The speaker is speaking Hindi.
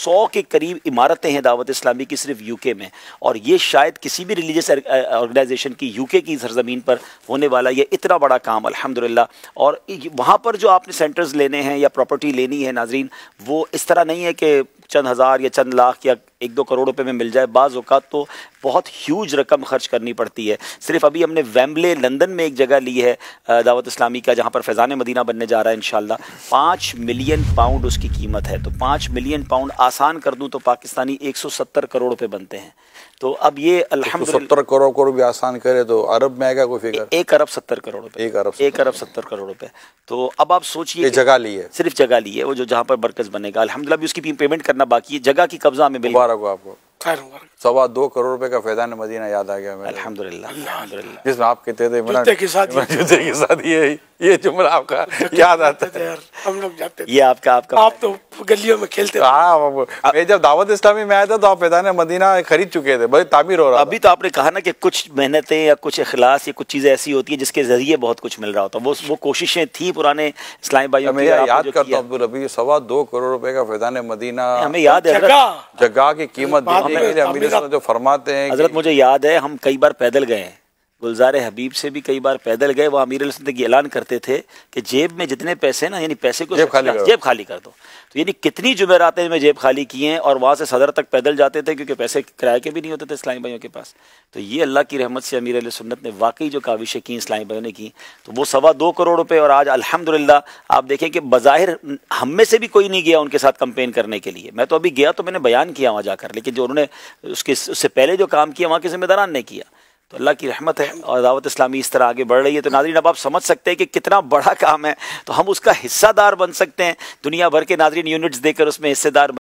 सौ के करीब इमारतें हैं दावत इस्लामी की सिर्फ़ यूके में। और ये शायद किसी भी रिलीजियस ऑर्गेनाइजेशन की यूके की सरजमीन पर होने वाला ये इतना बड़ा काम, अल्हम्दुलिल्लाह। और वहाँ पर जो आपने सेंटर्स लेने हैं या प्रॉपर्टी लेनी है नाजरीन, वो इस तरह नहीं है कि चंद हज़ार या चंद लाख या एक दो करोड़ रुपए में मिल जाए बाज़ अवत तो बहुत ह्यूज रकम खर्च करनी पड़ती है। सिर्फ़ अभी हमने वैम्बले लंदन में एक जगह ली है दावत इस्लामी का जहाँ पर फैज़ान मदीना बनने जा रहा है इन पाँच मिलियन पाउंड उसकी कीमत है तो पाँच मिलियन पाउंड आसान कर दूँ तो पाकिस्तानी एक सौ सत्तर करोड़ रुपये बनते हैं। तो अब ये अल्हम्दुलिल्लाह सत्तर करोड़ करोड़ भी आसान करे तो अरब में आएगा कोई फिगर एक अरब सत्तर करोड़ रुपए। एक अरब एक अरब सत्तर करोड़ रुपए। तो अब आप सोचिए जगह ली है। सिर्फ़ जगह ली है वो जो जहाँ पर बरकस बनेगा। अल्हम्दुलिल्लाह भी उसकी पेमेंट करना बाकी है जगह की कब्जा में मुबारक हो आपको सवा दो करोड़ रुपए का फैजान मदीना याद आ गया अल्हम्दुलिल्लाह। जिसमें आप कहते थे जूते के साथ जूते के साथ ये ये जुमला आपका याद आता है। यार हम लोग जाते ये आपका आपका आप तो गलियों में खेलते हाँ मैं जब दावत इस्लामी में आया था तो आप फैजान मदीना खरीद चुके थे। भाई तामीर हो रहा अभी तो आपने कहा ना कि कुछ मेहनतें या कुछ अखलास या कुछ चीज़ें ऐसी होती है जिसके ज़रिए बहुत कुछ मिल रहा होता है। वो वो कोशिशें थी पुराने इस्लामी भाइयों मैं याद करता हूँ अब्दुल अभी सवा दो करोड़ रुपए का फैजान मदीना हमें याद है जगह। की कीमत जो फरमाते हैं हज़रत मुझे याद है हम कई बार पैदल गए हैं। गुलजार हबीब से भी कई बार पैदल गए वो अमीर की ऐलान करते थे कि जेब में जितने पैसे ना यानी पैसे को जेब खाली जेब खाली कर दो। तो यानी कितनी जुमेरातें में जेब खाली किए हैं और वहाँ से सदर तक पैदल जाते थे क्योंकि पैसे किराए के भी नहीं होते थे इस्लामी भाइयों के पास। तो ये अल्लाह की रहमत से अमीर सुन्नत ने वाकई जो काविशें की इस्लामी भाइयों ने की तो वो सवा दो करोड़ रुपये और आज अलहमदिल्ला आप देखें कि बज़ाहिर हम में से भी कोई नहीं गया उनके साथ कंपेन करने के लिए। मैं तो अभी गया तो मैंने बयान किया वहाँ जाकर लेकिन जो उन्होंने उसके उससे पहले जो काम किया वहाँ के जिम्मेदारान ने किया। तो अल्लाह की रहमत है और दावत इस्लामी इस तरह आगे बढ़ रही है। तो नाजरीन अब आप समझ सकते हैं कि कितना बड़ा काम है। तो हम उसका हिस्सादार बन सकते हैं। दुनिया भर के नाजरीन यूनिट्स देकर उसमें हिस्सेदार